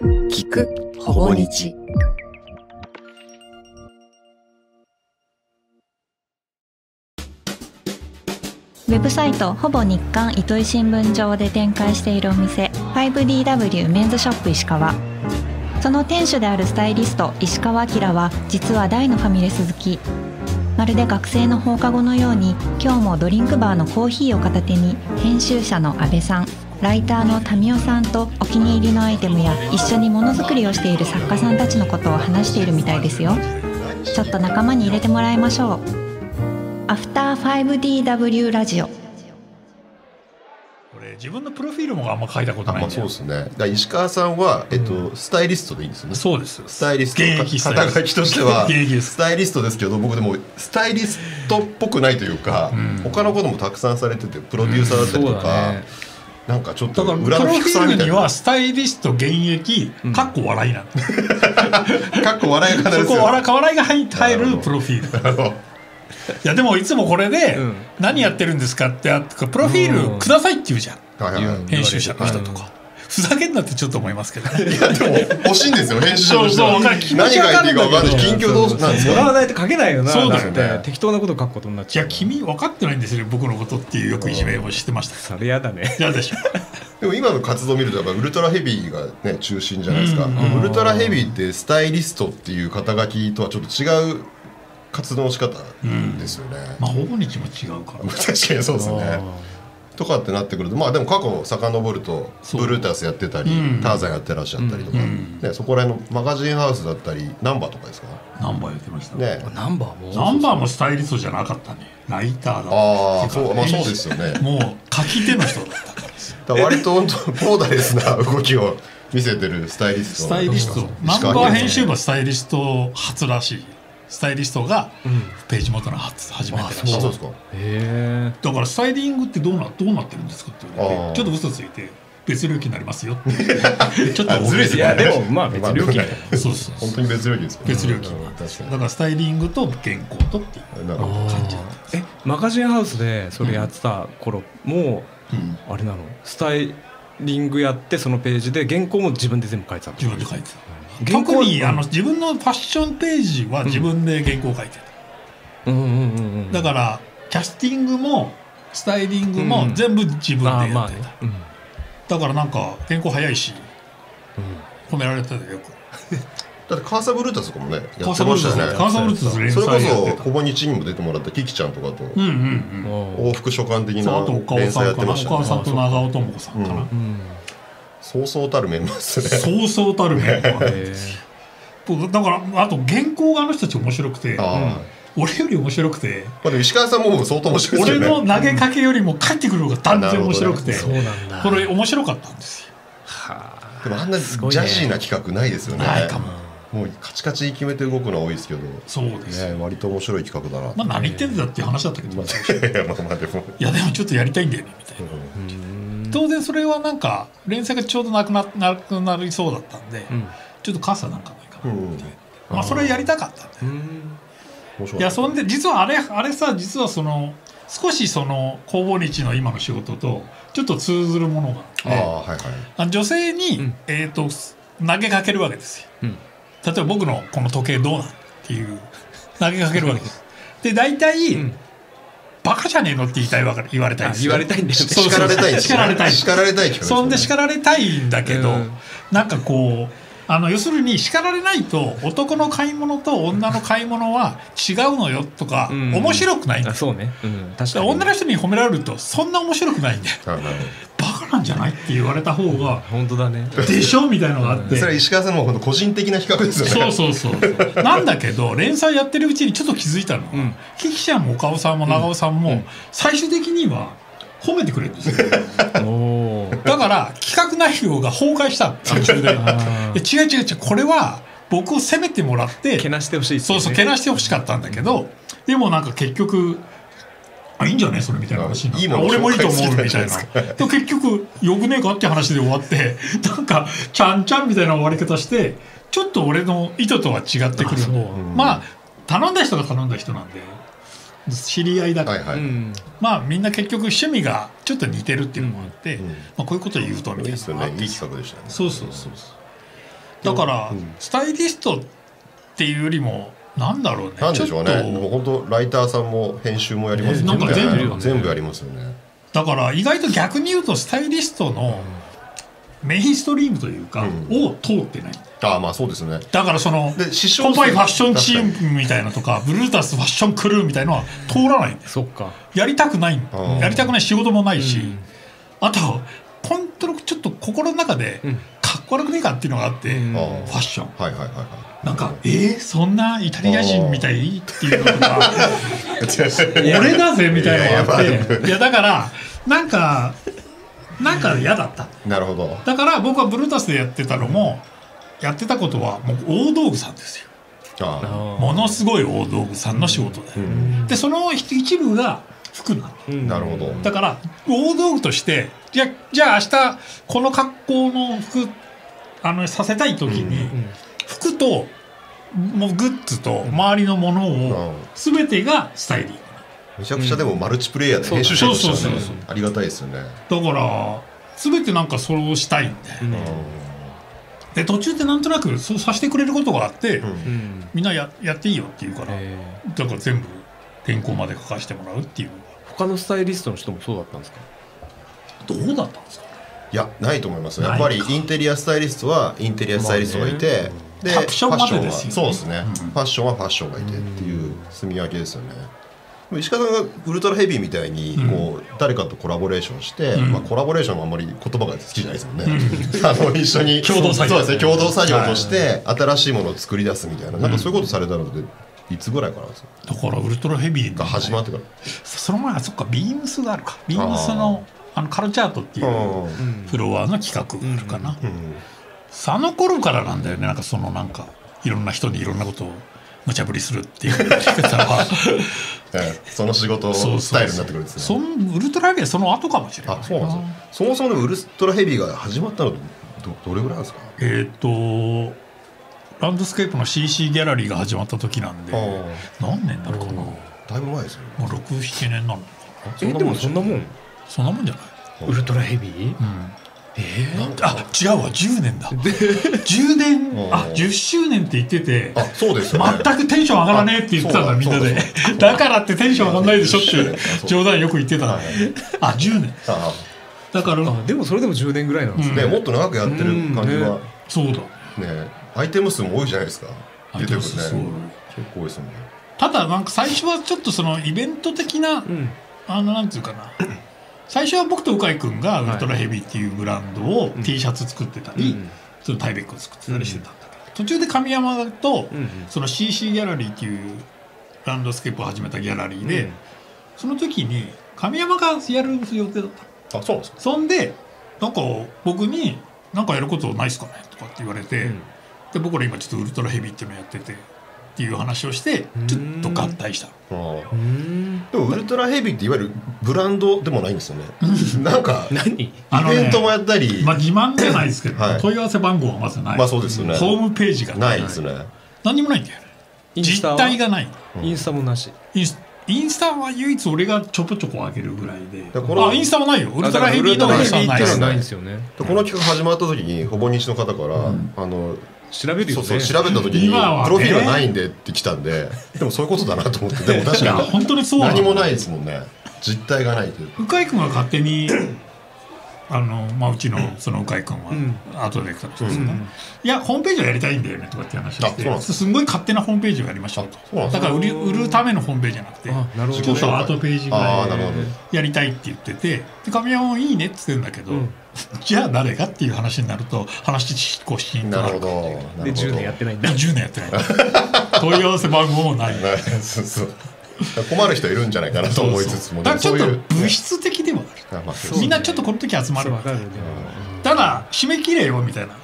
聞くほぼ日。ウェブサイトほぼ日刊糸井新聞上で展開しているお店 5DW メンズショップ石川。その店主であるスタイリスト石川明は実は大のファミレス好き。まるで学生の放課後のように今日もドリンクバーのコーヒーを片手に編集者の阿部さん。ライターの民生さんとお気に入りのアイテムや一緒にものづくりをしている作家さんたちのことを話しているみたいですよ。ちょっと仲間に入れてもらいましょう。アフター 5DW ラジオこれ自分のプロフィールもあんま書いたことあまあそうないんだよですね石川さんは、えっと、スタイリストでいいんですよね。そうです。スタイリスト。現役スタイリスト。肩書きとしては。スタイリストですけど僕でもスタイリストっぽくないというか、うん。他のこともたくさんされててプロデューサーだったりとそうか、だねなんかちょっと裏のールサーみたいな。にはスタイリスト現役うん。かっこ笑いなの、かっこ笑い方ですよ。そこ笑笑いが入入るプロフィール。いやでもいつもこれでうん。何やってるんですかってあプロフィールくださいって言うじゃん。編集者の人とかふざけんなってちょっと思いますけどね。いやでも欲しいんですよ編集者何ちわか書いていいか分かんない近況どうなんですか？もらわないと書けないよな。そうだよね適当なこと書くことになっいちゃうや君分かってないんですよ僕のことっていうよくいじめをしてました。それやだね。嫌でしょ。でも今の活動を見るとやっぱウルトラヘビーがね中心じゃないですか、ウルトラヘビーってスタイリストっていう肩書きとはちょっと違う活動の仕方ですよね、まあほぼ日も違うから。確かにそうですねとかってなってくるとまあでも過去遡るとブルータスやってたり、うん。ターザンやってらっしゃったりとか、うん。ね、そこら辺のマガジンハウスだったりナンバーとかですか？ナンバーやってました。ね。ナンバーも。ナンバーもスタイリストじゃなかったね。ライターだった。ああそうまあそうですよね。もう書き手の人だった。からですよだから割と本当ボーダレスな動きを見せてるスタイリストスタイリスト。ナンバー編集部はスタイリスト初らしいスタイリストがページ元の初初めてらしいあそうですか。へえだからスタイリングってどうなどうなってるんですかって言わちょっと嘘ついて別料金になりますよって。ちょっとあずるいですね。いやでもまあ別料金まあそうそう本当に別料金ですよね。別料金。うん確かだからスタイリングと原稿とっていうになるほど。感じえマガジンハウスでそれやってた頃もうん。あれなの？スタイリングやってそのページで原稿も自分で全部書いてたの自分で書いてた特にあの自分のファッションページは自分で原稿書いてた、うんうんうんうんだからキャスティングもスタイリングもうん。全部自分でやってた、まあね。うん。だからなんか原稿早いしうん。褒められてたよよく。だってカーサブルータスとかもねやってましたカーサブルータスよね。カーサブルータス連それこそほぼ日にも出てもらったキキちゃんとかとうんうんうん。お往復書簡的な連載やさんかな。ってましたね。岡尾さんと長尾智子さんかな、うん。うんそうそうたるメンバーですね。そうそうたるメンバー。だからあと原稿があの人たち面白くてああ、俺より面白くてまあでも石川さんも相当面白いです俺よねの投げかけよりも返ってくるのが断然面白くて、そうなんだ。これ面白かったんですよ。はあ。でもあんなジすごいね。ャジーな企画ないですよね。ないかも。もうカチカチに決めて動くのは多いですけど。そうです。よ、ね割と面白い企画だなまあ何言ってんだっていう話だったけど、まあいやまあまあでも。いやでもちょっとやりたいんだよねみたいな。うん当然それはなんか連載がちょうどなくななくなりそうだったんで、うん。ちょっと傘なんかないかなって。いう、うん。まあそれやりたかったんでいいやそんで実はあれあれさ実はその少しその工房日の今の仕事とちょっと通ずるものがああはいはい。あ女性に、うん。えー、と投げかけるわけですよ。うん。例えば僕のこの時計どうなんっていう投げかけるわけです。で大体、うんバカじゃねえのって言いたいわけ言われたいんあですよ。言われたいんです叱られたい叱られたいそんで叱られたいんだけど、うん。なんかこうあの要するに叱られないと男の買い物と女の買い物は違うのよとか、うん。面白くない。んそうね。うん。確かに。女の人に褒められるとそんな面白くないんだよはいはい。バカなんじゃないって言われた方が本当だね。でしょみたいなのがあって。それは石川さんの本当個人的な企画ですよね。そうそうそう なんだけど連載やってるうちにちょっと気づいたのは、うん。キキちゃんも岡尾さんも長尾さんも、うん。最終的には褒めてくれるんですよ だから企画内容が崩壊した違う違う違うこれは僕を責めてもらってけなしてほしいっていそうそうけなしてほしかったんだけどでもなんか結局あいいんじゃないそれみたいな話になって。いいもの俺もいいと思うみたいな。で結局よくねえかって話で終わって なんかちゃんちゃんみたいな終わり方してちょっと俺の意図とは違ってくるまあ頼んだ人が頼んだ人なんで知り合いだから、はいはい、うん。まあみんな結局趣味がちょっと似てるっていうのもあって、うん。まあ、こういうことを言うとみたいいいですよねいい企画でしたね。そうそうそうそう。だから、うん。スタイリストっていうよりもなんだろうね。なんでしょうね。ちょっともう本当ライターさんも編集もやりますなんか全部全部やりますよねだから意外と逆に言うとスタイリストのメインストリームというか、うん。を通ってない。ああまあそうですね。だからそのコンパイファッションチームみたいなとかブルータスファッションクルーみたいのは通らないんです。そっか。やりたくない。やりたくない仕事もないし、うん。あと本当にちょっと心の中でうん。かっこ悪くねえかっていうのがあって、ファッション。はいはいはいはなんかえー、そんなイタリア人みたい？っていうのとかい 俺だぜみたいなのがあって。いやだからなんかなんか嫌だった。なるほど。だから僕はブルータスでやってたのもやってたことはもう大道具さんですよ。あものすごい大道具さんの仕事で、あうん。でその一部が服なのうん。なるほど。だから大道具としてじゃじゃあ明日この格好の服あのさせたい時に、うん服ともうグッズと周りのものを全てがスタイリングめちゃくちゃでもマルチプレイヤーで編集者としてはありがたいですよね。だから全てなんかそれをしたいんで。うん。で途中でなんとなくそうさせてくれることがあって、うん。うんみんなややっていいよって言うから、えだから全部原稿まで書かせてもらうっていうー他のスタイリストの人もそうだったんですか？どうだったんですか？ねいやないと思います。やっぱりインテリアスタイリストはインテリアスタイリストがいて、までですよね。ファッションはそうですね、うん。ファッションはファッションがいてっていう住み分けですよね石川さんがウルトラヘビーみたいにうん。こう誰かとコラボレーションして、うん。まあ、コラボレーションもあんまり言葉が好きじゃないですもんね、あの一緒に共同作業そうですね共同作業として新しいものを作り出すみたいな。なんかそういうことされたのでいつぐらいからですか？だからウルトラヘビー。が始まってから。その前はそっかビームスがあるか。ビームスのあのカルチャートっていううん。フロアの企画があるかな、うん。その頃からなんだよね。なんかそのなんかいろんな人にいろんなことを無茶ぶりするっていうやり方はええ その仕事スタイルになってくるんですそねのウルトラヘビーはその後かもしれない。あそうなんですよそもそもウルトラヘビーが始まったのどどれぐらいなんですか？えっ、とランドスケープの CC ギャラリーが始まった時なんで何年だろうかな。もだいぶ前ですよね。う67年なのかなえでもそんなもん。そんなもんじゃない。ウルトラヘビー？うんえあ違うわ。10年だ。10年？うん。あ10周年って言っててあそうですよね。全くテンション上がらねえって言ってたんだあみんなで。だ。からってテンション上がんないでしょっていう冗談よく言ってたはい。あ10年。あだからあでもそれでも10年ぐらいなんですね。うん。ねもっと長くやってる感じは。そうだ。ね。アイテム数も多いじゃないですか。出てくるねアイテム数すごい結構多いですもんね。ただなんか最初はちょっとそのイベント的なうん。あのなんていうかな最初は僕と鵜飼君がウルトラヘビーっていうブランドを T シャツ作ってたり、うんそのタイベックを作ってたりしてたんだけど、途中で神山とうんその CC ギャラリーっていうランドスケープを始めたギャラリーで、うん。その時に神山がやる予定だったあそうですか？そんでなんか僕に「なんかやることないっすかね?」とかって言われて、うん。で僕ら今ちょっとウルトラヘビーっていうのやっててっていう話をしてちょっと合体した。でもウルトラヘビーっていわゆるブランドでもないんですよね。なんかイベントもやったり。まあ自慢じゃないですけど、はい。問い合わせ番号はまずない、まあそうですよね。ホームページが。ないですね。何にもないんだよね実インスタは？体がない。インスタもなし。インスインスタは唯一俺がちょこちょこ上げるぐらいで。でこのあインスタもないよ。ウルトラヘビーのインスタはない。ですよねでこの企画始まった時にほぼ日の方から、あの調べるよね。そうそう調べた時に、プロフィールがないんでって来たんででもそういうことだなと思ってでも確かに本当にそう何もないですもんね。実体がないという鵜飼君は勝手にあの、まあ、うちのその鵜飼君うん。は後で来たんですけど、うん。いやホームページをやりたいんだよねとかって話をしあそうなんですてすんごい勝手なホームページをやりましょうとだから売り売るためのホームページじゃなくてあなるほど。ちょっとアートページぐあらいあなるほど。やりたいって言っててで神山もいいねって言ってんだけど、うんじゃあ誰がっていう話になると話こうシーンとなる。ほどるなるほど。で10年やってないんだ。10年やってない問い合わせ番号もない。ねそうそう。困る人いるんじゃないかなと思いつつもだからちょっと物質的ではある。あまあそうそうみんなちょっとこの時集まるわ。かるね。ただ締め切れよみたいな。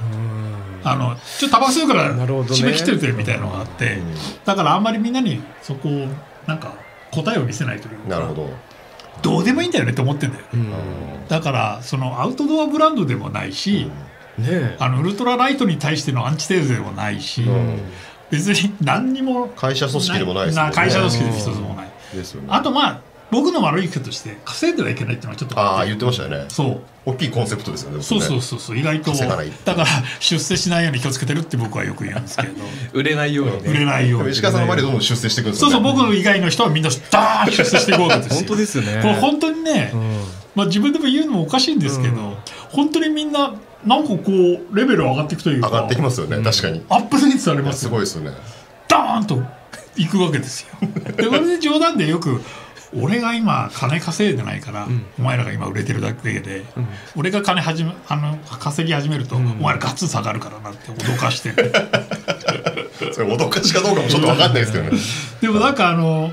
あのちょっとタバコ吸うから締め切っててみたいなのがあって、うん。だからあんまりみんなにそこをなんか答えを見せないというか。なるほどどうでもいいんだよねって思ってんだよ。ねうん。だからそのアウトドアブランドでもないし、ねえ。あのウルトラライトに対してのアンチテーゼでもないし、うん。別に何にも会社組織でもないですね。会社組織で一つもない。ですよね。あとまあ僕の悪い癖として稼いではいけないっていうのはちょっとああ言ってましたよね。そう。大きいコンセプトですよねそうそううそうそう。意外と稼がないだから出世しないように気をつけてるって僕はよく言うんですけれど。売れないように。売れねないように。石川さんの前でどんどん出世していくんですそうよねそう僕の以外の人はみんなダーン出世していくわけですよ本当ですよね。これ本当にね、うん。まあ、自分でも言うのもおかしいんですけど、うん。本当にみんななんかこうレベル上がっていくというか上がってきますよね確かに。アップデートされますよ。すごいですよね。ダーンといくわけですよ。でこれで冗談でよく俺が今金稼いでないから、ん。お前らが今売れてるだけで、うん。俺が金始めあの稼ぎ始めると、ん。お前らガッツ下がるからなって脅かしてる それ脅かしかどうかもちょっと分かんないですけどね。でもなんかあの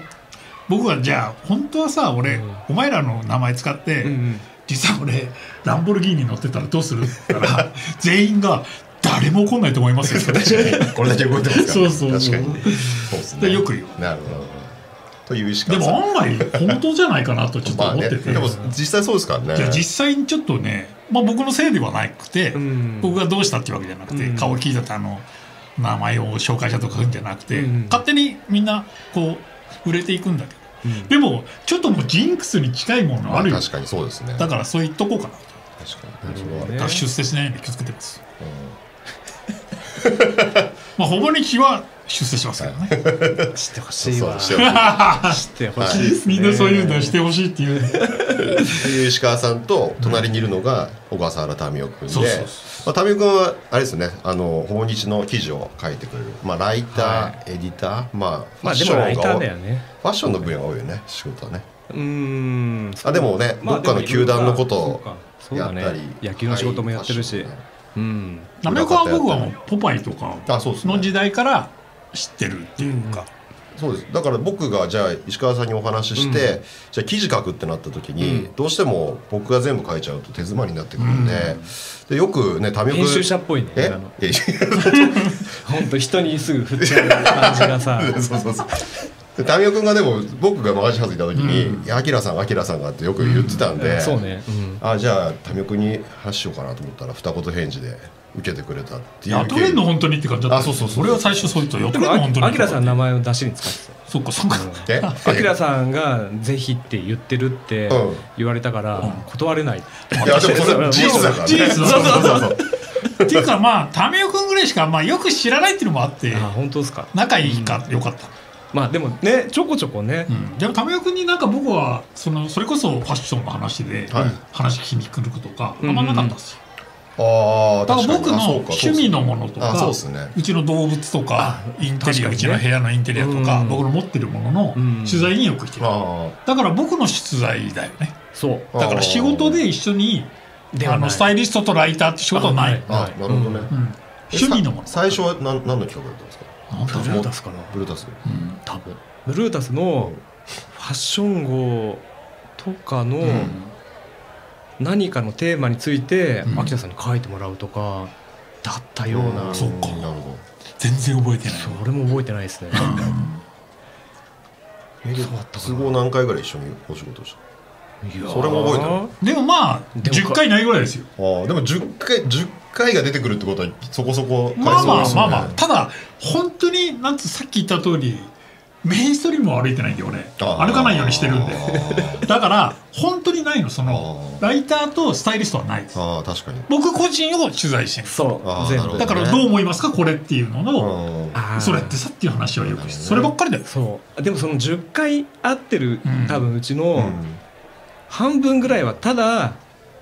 僕はじゃあ本当はさ俺、うん。お前らの名前使って、うんうん。実は俺ランボルギーニ乗ってたらどうする？って言ったら全員が誰も来ないと思いますよ。これだけ動いてますからそうそうそう。確かに。そうですね。でよく言う。なるほどという石で川さんも案外本当じゃないかなとちょっとまあ思ってて、ね。でも実際そうですからね。いや実際にちょっとね、まあ、僕のせいではなくて、うん。僕がどうしたっていうわけじゃなくて、うん。顔聞いたってあの名前を紹介したとか言うんじゃなくて、うん。勝手にみんなこう売れていくんだけど。うん。でもちょっともうジンクスに近いものまあるよ、あ確かにそうですね。だからそう言っとこうかなと。確かに。それはあねだから出世しないように気をつけてます、うん。まあほぼ日は出世しますけどね、知ってほしいわ。てほしい。知ってほしいですね。みんなそういうのしてほしいっていう。っていう石川さんと隣にいるのが小笠原民生君で。まあ民生君はあれですね。あの訪日の記事を書いてくれる。まあライター、はエディター。まあフまあァッションがファッションの分野が多いよね仕事はね。うーん。あでもねまあどっかの球団のことをやったり野球の仕事もやってるし、うん。なめこは僕はもうポパイとかあそうですね。の時代から知ってるっていうか、そうです。だから僕がじゃあ石川さんにお話しして、うん。じゃあ記事書くってなった時に、うん。どうしても僕が全部書いちゃうと手詰まりになってくるんで,、でよくね民生君編集者っぽいねえ？本当人にすぐ振っちゃう感じがさ。や そうそうそう。で民生君がでも僕がマガジンハウスいた時に「いやアキラさんアキラさんが」ってよく言ってたんで、そうね、うん。あじゃあ民生君に話しようかなと思ったら二言返事で受けてくれたっていう雇れんの本当にって感じだった。あそうそうそう俺は最初そう言った雇でもれんの本当に。あきらさんの名前を出しに使ってた。そっかそっか、え？あきらさんがぜひって言ってるってうん。言われたから断れない、いやでもそれ 事実だからね。事実だ。そうそうそうそう。っていうかまあ民生君ぐらいしかまあよく知らないっていうのもあってあ本当ですか？仲いいかよかった、まあでもねちょこちょこね、うん、でも民生君になんか僕はそのそれこそファッションの話ではい。話聞きに来ることかあうんん。まなかったんですよ、ああだから僕の確かにあそうか。趣味のものとかあそうですね。うちの動物とかインテリア、うちの部屋のインテリアとか、うん。僕の持ってるもののうん。取材によく来てる、あだから僕の出材だよね。そう。だから仕事で一緒にあのスタイリストとライターって仕事はない、ああなるほどね、うん、趣味のもの。さ最初は何何の企画だったんですか？ブルータス。かなブルータスうん。多分。ブルータスのファッション号とかのうん何かのテーマについてうん。秋田さんに書いてもらうとかだったような、そっか。なるほ全然覚えてない。そう俺も覚えてないですね。都合何回ぐらい一緒にお仕事をしいやー。それも覚えてる。でもまあでも10回ないぐらいですよ。たああでも10回10回が出てくるってことはそこそこまあまあ回数多いですよね。まあまあただ本当になんつさっき言った通りメインストリームを歩いてないんで俺。歩かないようにしてるんで。あ だから本当にないのそのライターとスタイリストはないです。ああ確かに。僕個人を取材してるそう全部。だからどう思いますかこれっていうののそれってさっていう話はよくしてそればっかりだよ。そう。でもその10回会ってる、うん。多分うちうのん。半分ぐらいはただ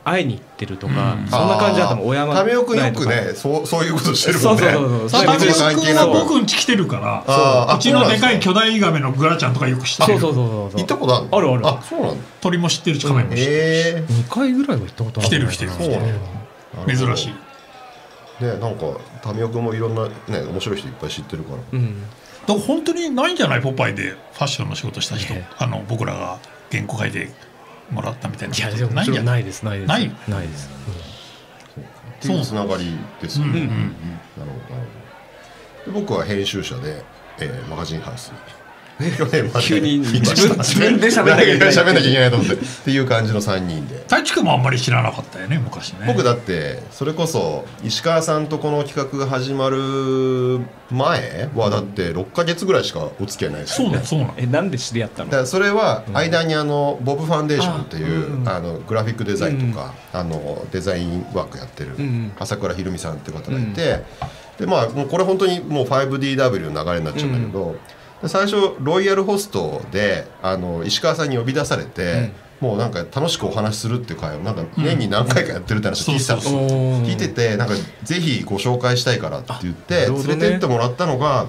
会いに行ってるとか、うん。そんな感じだったもん親民生君よくねそうそういうことしてるそうもんね。そうそうそうさあ別に関係なく君は僕ん家来てるからあーあうちのでかい巨大ガメのグラちゃんとかよく知ってる。そうそうそうそう。行ったことあるの？あるある。あそうなんだ。鳥も知ってるしカメも知ってるええ2回ぐらいは行ったことある来てる来てる。そうなんだ。珍しい。ねなんか民生君もいろんなね面白い人いっぱい知ってるから。うん。だから本当にないんじゃない？ポパイでファッションの仕事した人。ええ。あの僕らが原稿書いてもらったみたいないやでももないですないです。ない？ないです、っていうつながりですよね、うんうんうん。なるほどなるほど。で僕は編集者で、えーマガジンハウスに去年まで急に自分自分で喋んなきゃいけない。喋んなきゃいけないと思って。っていう感じの3人で。太一君もあんまり知らなかったよね昔ね。僕だってそれこそ石川さんとこの企画が始まる前はだって6か月ぐらいしかお付き合いないですそよね。うだそうなの。えなんで知り合ったの？だそれは間にあのボブファンデーションっていうあうん。あのグラフィックデザインとかあのデザインワークやってる朝倉ひるみさんっていう方がいてでまあもうこれ本当にもう 5DW の流れになっちゃうんだけどで最初ロイヤルホストであの石川さんに呼び出されてもうなんか楽しくお話しするっていう会をなんか年に何回かやってるって話を聞いてたんですよ聞いててなんかぜひご紹介したいからって言って連れてってもらったのが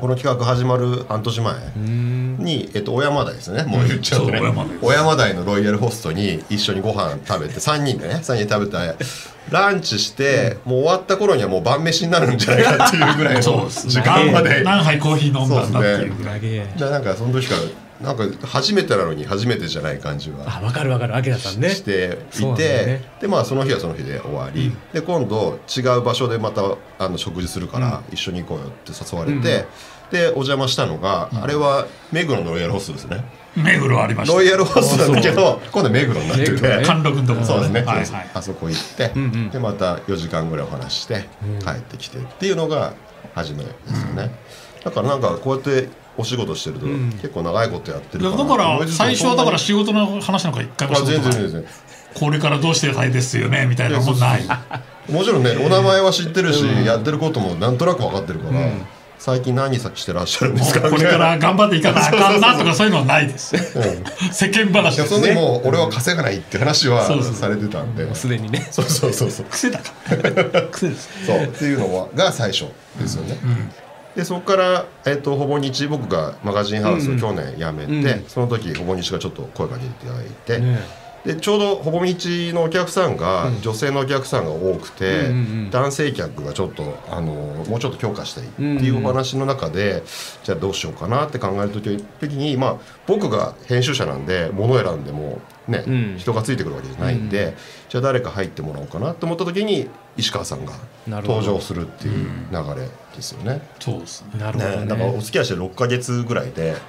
この企画始まる半年前。うん。に、えっと、小山台ですね。もう言っちゃうとね、小山台小山台のロイヤルホストに一緒にご飯食べて3人でね3人で食べてランチして、もう終わった頃にはもう晩飯になるんじゃないかっていうぐらいの時間まで。何杯コーヒー飲んだんだっていうぐらい。でなんかその時からなんか初めてなのに初めてじゃない感じはあわかるわかる。明さんね。していて、よね。でまあその日はその日で終わり、で今度違う場所でまたあの食事するから一緒に行こうよって誘われて、でお邪魔したのが、あれは目黒のロイヤルホストですね。目黒ありました。ロイヤルホストなんだけど今度目黒になってて、貫禄のところそうです。ね、はいはい。あそこ行って、うんうん。でまた4時間ぐらいお話しして帰ってきてっていうのが初めですよね、だからなんかこうやってお仕事してるとん。結構長いことやってるかなだから最初はだからそ仕事の話なんか一回もしたことないあ全然全然。これからどうしてたいですよねみたいなのもない。もちろんねお名前は知ってるし、やってることもなんとなく分かってるから、最近何さしてらっしゃるんですか？これから頑張っていかなあかんなとかそういうのはないです。うん。世間話いやその時ですねもう俺は稼がないって話はそうそうされてたんで、すでにね。そうそうそうそう。癖だから。癖です。そう。っていうのはが最初ですよね。でそこから、えっとほぼ日僕がマガジンハウスを去年辞めて、うん。その時ほぼ日がちょっと声かけていただいて、ねでちょうどほぼ日のお客さんが、女性のお客さんが多くて、うんうんうん男性客がちょっとあのもうちょっと強化したいっていうお話の中で、じゃあどうしようかなって考える時時に、まあ、僕が編集者なんで物選んでも、ねうん。人がついてくるわけじゃないんで、じゃあ誰か入ってもらおうかなと思った時に石川さんが登場するっていう流れですよね。そうですね。なるほどね、だからおね付き合いして6か月ぐらいでこ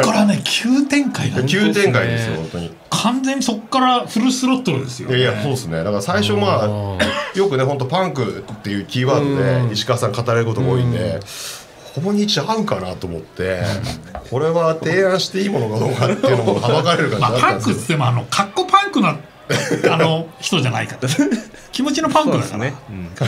っからね急展開だね。急展開ですよね。本当に。完全にそっからフルスロットルですよね。いやいやそうですね。だから最初まあよくね本当パンクっていうキーワードで石川さん語られることが多いんでほぼ日合うかなと思ってこれは提案していいものかどうかっていうのもはばかれる感じまあ、だったんですパンクっつってもあのカッコパンクなあの人じゃないから。気持ちのパンクだから、ね。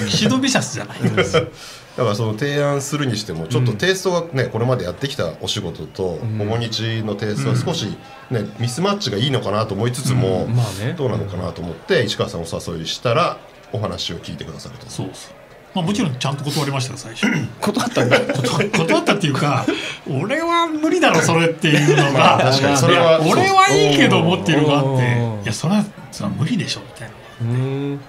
シドビシャスじゃないだからその提案するにしてもちょっとテイストがねこれまでやってきたお仕事とほぼ日のテイストは少しねミスマッチがいいのかなと思いつつもまあね。どうなのかなと思って石川さんをお誘いしたらお話を聞いてくださると。そうそうまあもちろんちゃんと断りましたよ最初。断ったんだ。断断ったっていうか俺は無理だろそれっていうのが。確かに。それは俺はいいけどもっていうのがあって。うんいやそれはそれは無理でしょみたいな。うん。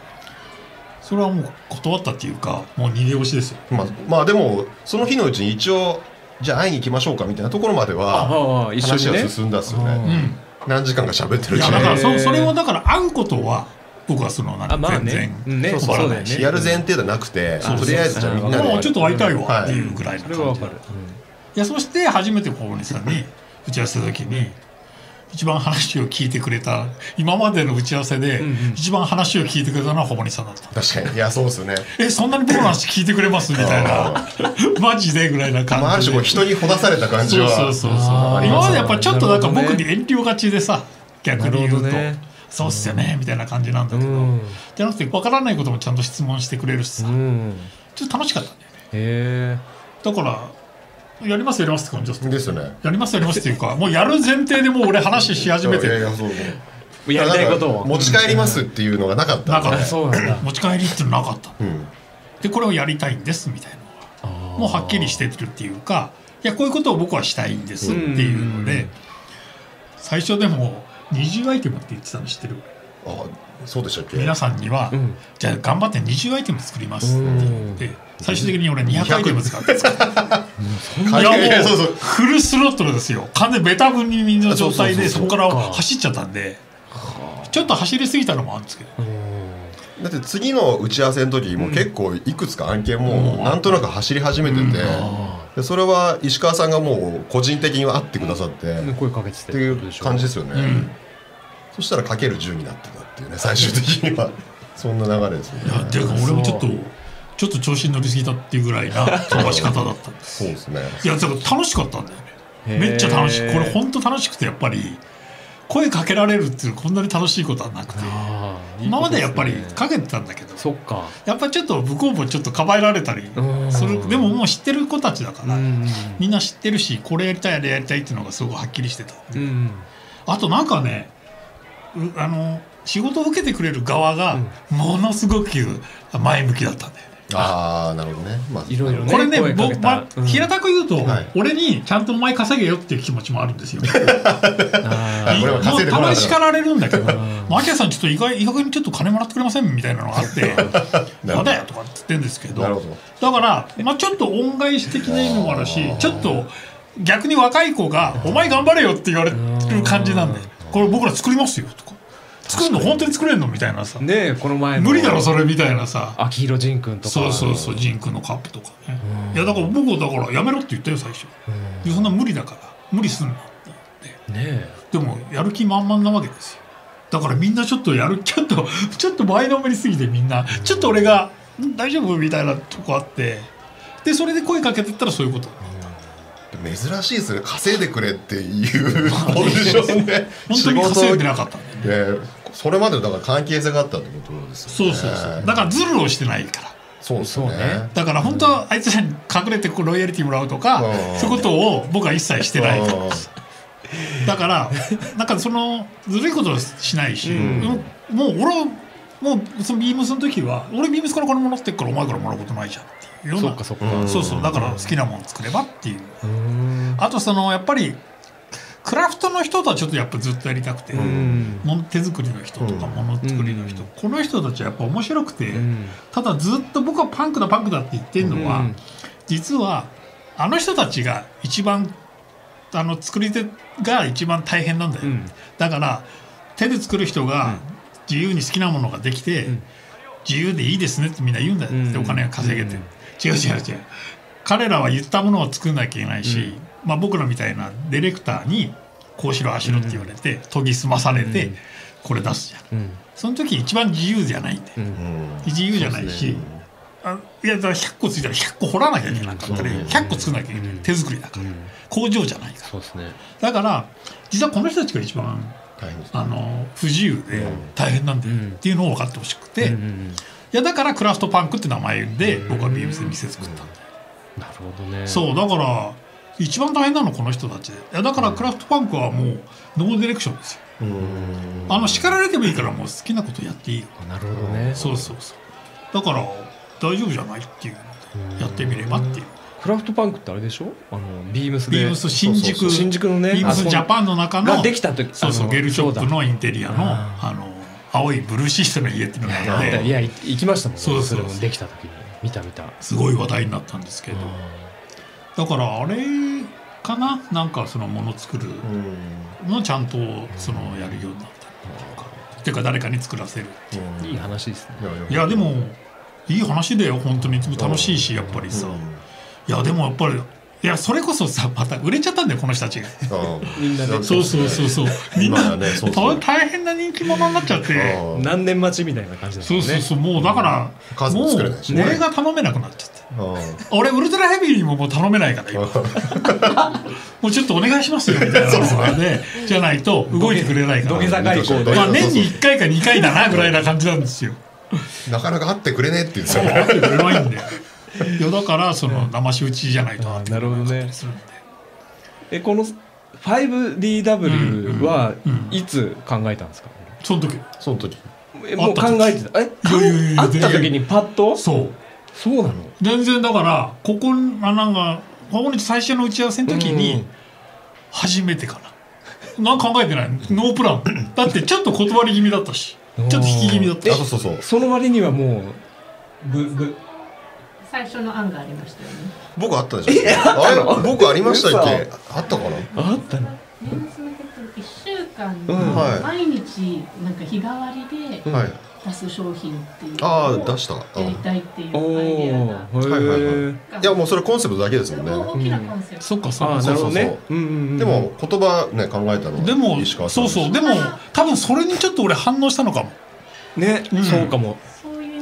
それはもう断ったっていうかもう逃げ押しですよ。まあ、まあでもその日のうちに一応じゃあ会いに行きましょうかみたいなところまでは一緒進んだっすようねん。何時間か喋ってるうちに。いやだからそそれをだから会うことは僕はそのなんあまあか全然ねうんね。困そうらないし。だよね。やる前提ではなくてそうとりあえずじゃあみんなでもうちょっと会いたいわ。はいっていうぐらいなそれはわかる。感じ。いやそして初めて小森さんに打ち合わせた時に一番話を聞いてくれた今までの打ち合わせでんうん。一番話を聞いてくれたのは小森さんだった。確かに。いやそうですよね。えそんなに僕の話聞いてくれますみたいな。マジでぐらいな感じで、まあある種こう人にほだされた感じは。そうそうそうそう。今までやっぱちょっとなんか僕に遠慮がちでさ逆に言うと、なるほどねそうっすよねみたいな感じなんだけど、うん。じゃなくて分からないこともちゃんと質問してくれるしさ、うん。ちょっと楽しかったんだよね。へえ。だからやりますやりますって感じですですよね。やりますやりますっていうかもうやる前提でもう俺話し始めて。いやいるやそう やりたいことを。持ち帰りますっていうのがなかった。んでなかった。そうなんだ。持ち帰りっていうのなかった。うん。でこれをやりたいんですみたいなのがもうはっきりしてるっていうかいやこういうことを僕はしたいんですっていうのうん。で最初でも20アイテムって言ってたの知ってる？あそうでしたっけ？皆さんには、うん。じゃあ頑張って20アイテム作りますって言って最終的に俺200アイテム使って作ったいいやいやもうフルスロットルですよ。完全ベタ踏みの状態でそこから走っちゃったんでちょっと走りすぎたのもあるんですけど。だって次の打ち合わせの時も結構いくつか案件もなんとなく走り始めててでそれは石川さんがもう個人的に会ってくださって、で声かけててっていう感じですよね、うん。そしたらかける10になってたっていうね最終的には。そんな流れですよね。いやっていうか俺もちょっとちょっと調子に乗りすぎたっていうぐらいな 飛ばし方だったんです。そうですね。いやだから楽しかったんだよね。めっちゃ楽しい。これ本当楽しくてやっぱり声かけられるっていうこんなに楽しいことはなくて。今までやっぱりかけてたんだけど。そっか。やっぱりちょっと向こうもちょっとかばえられたりうん。する。でももう知ってる子たちだからうんみんな知ってるしこれやりたいあれやりたいっていうのがすごくはっきりしてたあとなんかねうあの仕事を受けてくれる側がものすごく前向きだったんだよ。ねああなるほどね、まあ、いろいろねこれね僕、まうん。平たく言うと、はい。俺にちゃんとお前稼げよっていう気持ちもあるんですよ。たまに叱られるんだけどん「マキヤさんちょっと意外意外にちょっと金もらってくれません」みたいなのがあって「なるほど。やだよ」とかって言ってんですけどなるほど。だから、まあ、ちょっと恩返し的な意味もあるしちょっと逆に若い子が「お前頑張れよ」って言われる感じなんで「これ僕ら作りますよ」とか「作るの本当に作れるの?」みたいなさ。ーねえこの前の。無理だろそれみたいなさ。秋広仁君とか。そうそうそうジンクのカップとかね。いやだから僕はだからやめろって言ったよ最初。いやそんな無理だから無理すんなって言って。ねでもやる気満々なわけですよ。だからみんなちょっとやるちょっとちょっと前のめりすぎてみんなちょっと俺が「ん大丈夫?」みたいなとこあって。でそれで声かけてったらそういうこと。珍しいですね。稼いでくれっていうポジションで。本当に稼いでなかったんだよねでそれまでだから関係性があったってことですよね。そうそうそう。だからズルをしてないから。そうですよね。そうねだから本当はあいつらに隠れてこうロイヤリティもらうとかうん。そういうことを僕は一切してないから。うん。だからなんかそのずるいことをしないし、うん。もう俺はもうそのビームスの時は俺ビームスから金もらってっからお前からもらうことないじゃんっていうような。そっかそっか。うんそうそう。だから好きなもの作ればっていう。うん。あとそのやっぱりクラフトの人とはちょっとやっぱずっとやりたくて、うん。もの手作りの人とかうんもの作りの人、うん。この人たちはやっぱ面白くて、うん。ただずっと僕はパンクだパンクだって言ってるのは、うん。実はあの人たちが一番あの作り手が一番大変なんだよ、うん。だから手で作る人が自由に好きなものができて、ん。自由でいいですねってみんな言うんだよ、お金が稼げて、うん。違う違う違う。彼らは言ったものを作んなきゃいけないし、まあ、僕らみたいなディレクターにこうしろああしろって言われて、研ぎ澄まされて、うん。これ出すじゃん。うん。その時一番自由じゃないんだよ、うん。うん自由じゃないし、あいやだから100個ついたら100個掘らなきゃいけなかったり、うん。100個作ん。なきゃいけない、うん。手作りだから、うん。工場じゃないから。そうですね。だから実はこの人たちが一番あの不自由で大変なんだようん。っていうのを分かってほしくて、いやだからクラフトパンクって名前で僕はビームスで店作ったんだよ、なるほどね。そうだから一番大変なのこの人たち。でいやだからクラフトパンクはもうノーディレクションですよ。うん。あの叱られてもいいからもう好きなことやっていいよ。なるほどね。そうそうそう。だから大丈夫じゃないっていうのでやってみればっていう。クラフトパンクってあれでしょ？あのビームスで。ビームス新宿。新宿のねビームスジャパンの中のができた時そうそうゲルショップのインテリアのああの青いブルーシステムの家っていうのがあって。だいやい行きましたもんそうそうそう。れもできた時に。見た見た。すごい話題になったんですけど。だからあれかな？なんかそのもの作るうん。のをちゃんとそのやるようになったりとか。っていうか誰かに作らせるう。ん。いい話ですね。いやでもいい話だよ。本当に。いつも楽しいしやっぱりさ。いやでもやっぱりいやそれこそさまた売れちゃったんだよこの人たちが。うん。みんなね。そうそうそうそう。みん今なはねそうそう。大変な人気者になっちゃって。うん。何年待ちみたいな感じだね。そうそうそう。もうだから数ももう作れないしね。俺が頼めなくなっちゃってうん。俺ウルトラヘビーにももう頼めないから。今 もうちょっとお願いしますよみたいなので じゃないと動いてくれないか土下座ら外交でまあ年に1回か2回だなぐらいな感じなんですよ。なかなか会ってくれねえって言うんですそうよ会ってくれないんだよ いやだからその騙し討ちじゃないと会ってくれなかったりするんで。えこの 5DW はいつ考えたんですか？その時。その時。えもう考えてた。えいやいやいや会った時にパッと？そう。そうなの？全然だからここあなんかここに最初の打ち合わせの時うんに初めてかな。なんか考えてない。ノープラン。だってちょっと断り気味だったし。ちょっと引き気味だったし。あそうそうそう。その割にはもうぶぶ最初の案がありましたよね。僕あったでしょあれ？僕ありましたっけ？あったかな？あったの。年末の結一週間毎日なんか日替わりで出す商品っていうあのをあ出した。やりたいっていうおアイデアが。おはいはいはい。いやもうそれコンセプトだけですそもんね。大きなコンセプト、そっかそっか。なるほどね。そうそうでも言葉ね考えたのはでも石川さんそうそう。でも多分それにちょっと俺反応したのかも。ね、うん。そうかも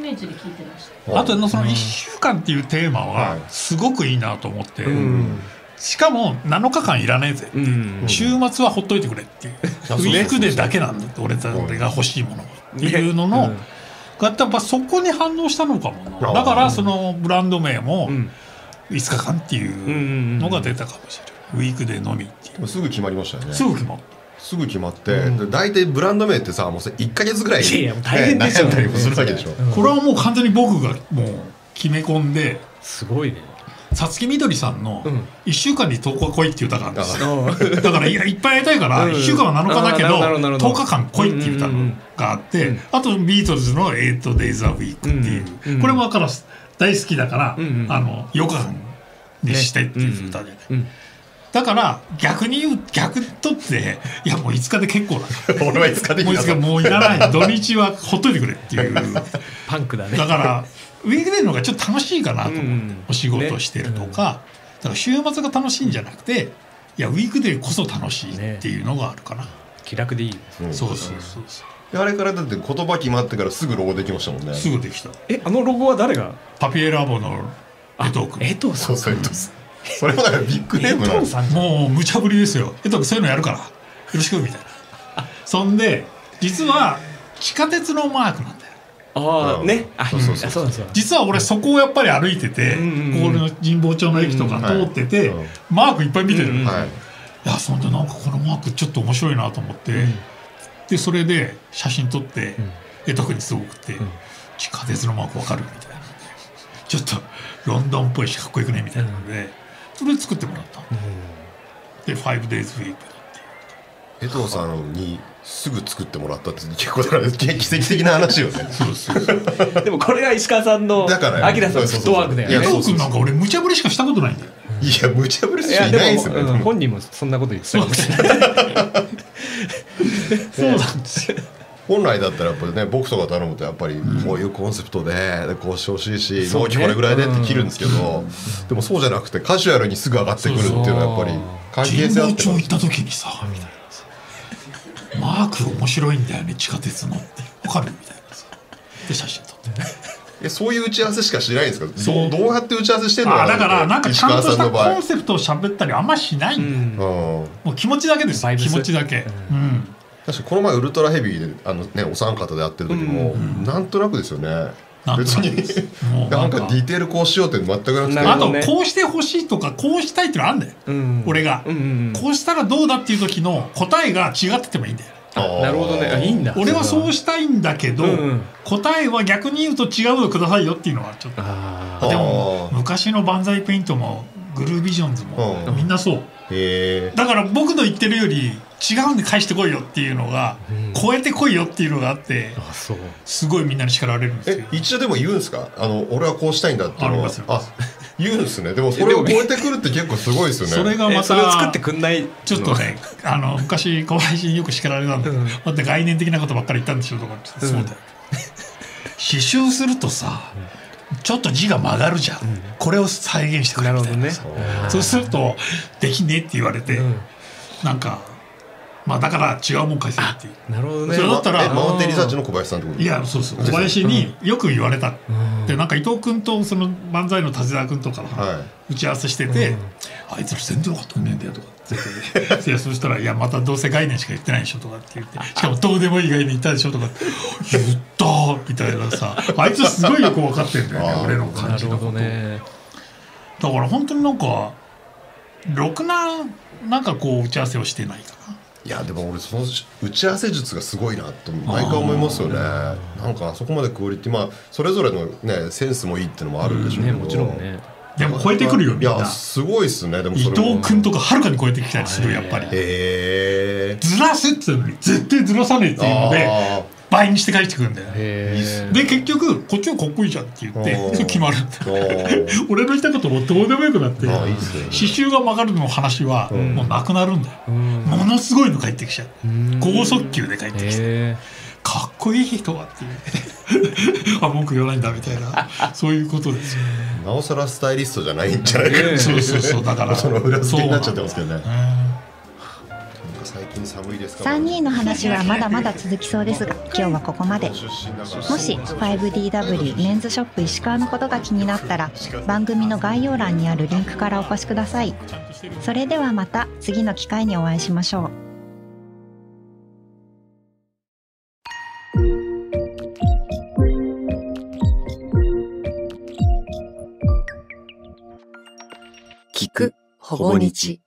イメージで聞いてました。あとそのうん1週間っていうテーマははい。すごくいいなと思って、うん。しかも7日間いらねえぜ、う。ん。週末はほっといてくれっていう、そうウィークデーだけなんだって俺た俺が欲しいものは。っていうのの、がやっぱそこに反応したのかもな。だからそのブランド名もうん。5日間っていうのが出たかもしれない、ウィークデーのみっていう。すぐ決まりましたよね。すぐ決まったすぐ決まって、で大体ブランド名ってさもうそれ1か月ぐらいいやいや大変でしょ。ね悩んだりもするわけでしょ、うん。これはもう完全に僕がもう決め込んですごいね。さつきみどりさんのうん「1週間に10日来い」っていう歌があるんですよ。あだからいやいっぱいやりたいからうん。1週間は7日だけどあーなるほどなるほど。10日間来いっていう歌うんうんうん。があってうん。あとビートルズの「8 days a week」っていう。うんうん。これもだから大好きだからうんうん。あの8日間にしてっていう歌でねうんだから逆に言う逆とっていやもう5日で結構だ。俺は5日でいもう5いんだ日もういらない。土日はほっといてくれっていう。パンクだね。だからウィークデーの方がちょっと楽しいかなと思う、うん。うんお仕事してるとか、だから週末が楽しいんじゃなくていやウィークデーこそ楽しいっていうのがあるかな、気楽でいい。うんそうそうそう。そであれからだって言葉決まってからすぐロゴできましたもんね。うすぐできた。えあのロゴは誰が？パピエラボの江藤君。江藤さん。そうそうそうそれもだからビッグネームなんです。江藤さんもう無茶ぶりですよ。江藤君そういうのやるから。よろしくみたいな。そんで実は地下鉄のマークなんだよ。ああね。あそうそうそう。あそうなんですよ。実は俺そこをやっぱり歩いてて、うん。うんうんここの神保町の駅とか通ってて、マークいっぱい見てる、うん。うんはい。いやそんでなんかこのマークちょっと面白いなと思って、でそれで写真撮って、江藤君にすごくって、地下鉄のマークわかる？みたいなちょっとロンドンっぽいしかっこよくね？みたいなので、それ作ってもらった、で 5days week だっていう。江藤さんにすぐ作ってもらったって結構だから奇跡的な話よね。そうそうそう。でもこれが石川さんのだからさんのフットワークだよいやね江藤君なんか俺無茶ぶりしかしたことないんだよ。いや無茶ぶりすいる人いやでもないですよねうん本人もそんなこと言ってたそうかもしれないそうなんですよ 本来だったらやっぱりね僕とか頼むとやっぱりこういうコンセプトででこうしてほしいしそうね。納期これぐらいでって切るんですけどでもそうじゃなくてカジュアルにすぐ上がってくるっていうのはやっぱり関係神性あって保町行った時にさみたいなさマーク面白いんだよね地下鉄のって。わかるみたいなさ。で写真撮って。えそういう打ち合わせしかしないんですか？そうどうどうやって打ち合わせしてんの？あだからなんかちゃんとしたコンセプトを喋ったりあんましないんだよ、うん。うんもう気持ちだけです気持ちだけ。うん、確かにこの前ウルトラヘビーであの、ね、お三方でやってる時も、なんとなくですよね。別になんか。ディテールこうしようって全くなくて。あとこうしてほしいとかこうしたいっていうのあるんだよ、うん。俺が、うんうんこうしたらどうだっていう時の答えが違っててもいいんだよ。なるほどね。あいいんだ。俺はそうしたいんだけど、うんうん。答えは逆に言うと違うのくださいよっていうのはちょっと。ああー。でも昔の万歳ペイントもグルービジョンズも。うん。みんなそう。へえ。だから僕の言ってるより違うんで返してこいよっていうのが、うん。超えてこいよっていうのがあってあそう。すごいみんなに叱られるんですえよ一応でも言うんですか？あの俺はこうしたいんだっていうのは。ありますよ。あ 言うんですね。でもそれを超えてくるって結構すごいですよね。それがまえそれを作たってくんない？ちょっとねあの昔小林によく叱られたんだけど、うん。また概念的なことばっかり言ったんでしょとかって言ってそうだよ。刺繍するとさちょっと字が曲がるじゃん、これを再現してくれみたいな。なるほどね。さそうするとできねえって言われて、うん。なんかまあだから違うもん返せっていう。なるほどね。それだったらえマウンテンリサーチの小林さんってこといやそうそう。小林によく言われた、うん。でなんか伊藤君とその漫才の立田君とかのは打ち合わせしてて、あいつら全然分かってくんねえんだよとかって そしたら「いやまたどうせ概念しか言ってないでしょ」とかって言ってしかもどうでもいい概念言ったでしょとかって言ったみたいなさあいつすごいよく分かってんだよね俺の感じのこと。どね。だから本当になんかろくななんかこう打ち合わせをしてないかな。いやでも俺その打ち合わせ術がすごいなと毎回思いますよね。なんかあそこまでクオリティまあそれぞれのねセンスもいいっていうのもあるんでしょうけど、ねもちろんねでも超えてくるよみんいやなすごいっすねでも伊藤君とかはるかに超えてきたりするやっぱり。へえずらせって言ったのに絶対ずらさねえっていうのであ倍にして返してくるんだよで結局こっちはかっこいいじゃんって言って決まる 俺の言ったこともどうでもよくなってあいいね。刺繍が曲がるの話はん。もうなくなるんだよ。うん。ものすごいの返ってきちゃう。うん。剛速球で返ってきてへかっこいい人はっていう。あ文句言わないんだみたいな。そういうことですよえなおさらスタイリストじゃないんじゃないかねえそうそうそう。だから。その裏付けになっちゃってますけどね。最近寒いですか？3人の話はまだまだ続きそうですが今日はここまで。もし 5DW メンズショップ石川のことが気になったら番組の概要欄にあるリンクからお越しください。それではまた次の機会にお会いしましょうほぼ日。